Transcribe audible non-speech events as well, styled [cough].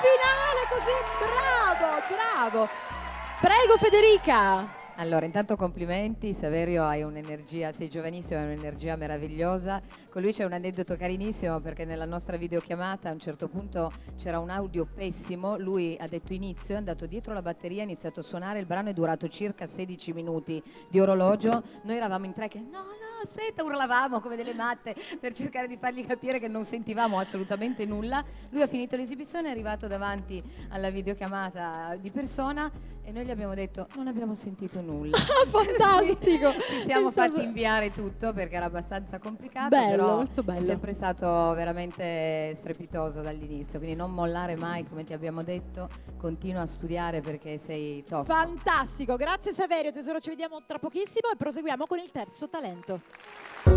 Finale così bravo, bravo. Prego Federica. Allora, intanto complimenti, Saverio hai un'energia, sei giovanissimo, hai un'energia meravigliosa. Con lui c'è un aneddoto carinissimo perché nella nostra videochiamata a un certo punto c'era un audio pessimo, lui ha detto inizio, è andato dietro la batteria, ha iniziato a suonare, il brano è durato circa 16 minuti di orologio, noi eravamo in tre che no, no, aspetta, urlavamo come delle matte per cercare di fargli capire che non sentivamo assolutamente nulla. Lui ha finito l'esibizione, è arrivato davanti alla videochiamata di persona e noi gli abbiamo detto non abbiamo sentito nulla. [laughs] Fantastico. [laughs] Ci siamo stato- fatti inviare tutto perché era abbastanza complicato, Bello, però molto bello. è sempre stato veramente strepitoso dall'inizio, quindi non mollare mai come ti abbiamo detto, continua a studiare perché sei tosto. Fantastico, grazie Saverio, tesoro, ci vediamo tra pochissimo e proseguiamo con il terzo talento. Thank you.